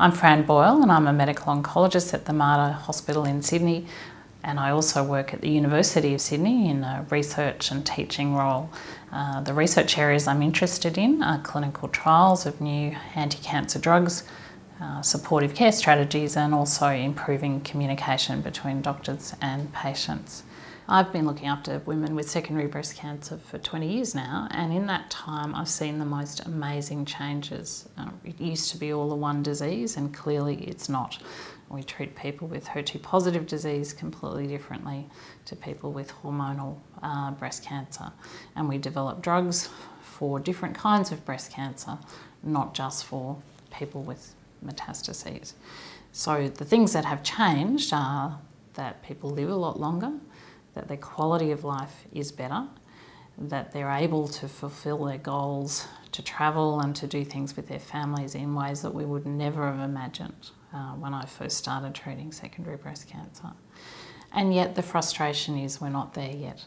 I'm Fran Boyle and I'm a medical oncologist at the Mater Hospital in Sydney and I also work at the University of Sydney in a research and teaching role. Uh, the research areas I'm interested in are clinical trials of new anti-cancer drugs, uh, supportive care strategies and also improving communication between doctors and patients. I've been looking after women with secondary breast cancer for 20 years now, and in that time, I've seen the most amazing changes. Uh, it used to be all the one disease, and clearly it's not. We treat people with HER2 positive disease completely differently to people with hormonal uh, breast cancer, and we develop drugs for different kinds of breast cancer, not just for people with metastases. So the things that have changed are that people live a lot longer, that their quality of life is better, that they're able to fulfill their goals, to travel and to do things with their families in ways that we would never have imagined uh, when I first started treating secondary breast cancer. And yet the frustration is we're not there yet.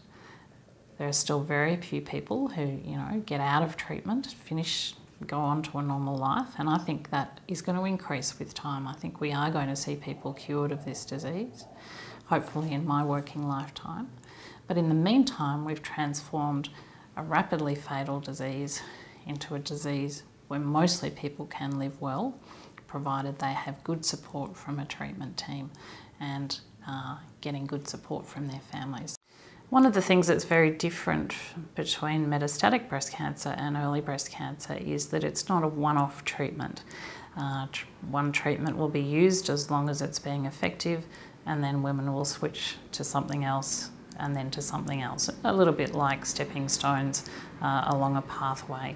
There are still very few people who, you know, get out of treatment, finish, go on to a normal life, and I think that is going to increase with time. I think we are going to see people cured of this disease hopefully in my working lifetime. But in the meantime, we've transformed a rapidly fatal disease into a disease where mostly people can live well, provided they have good support from a treatment team and uh, getting good support from their families. One of the things that's very different between metastatic breast cancer and early breast cancer is that it's not a one-off treatment. Uh, tr one treatment will be used as long as it's being effective and then women will switch to something else and then to something else, a little bit like stepping stones uh, along a pathway.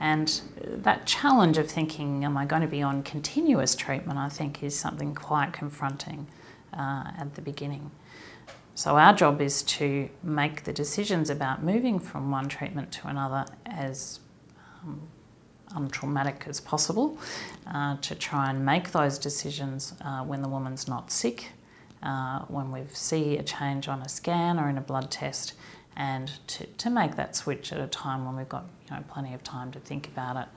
And that challenge of thinking, am I going to be on continuous treatment, I think is something quite confronting uh, at the beginning. So our job is to make the decisions about moving from one treatment to another as um, untraumatic as possible, uh, to try and make those decisions uh, when the woman's not sick uh, when we see a change on a scan or in a blood test and to, to make that switch at a time when we've got you know, plenty of time to think about it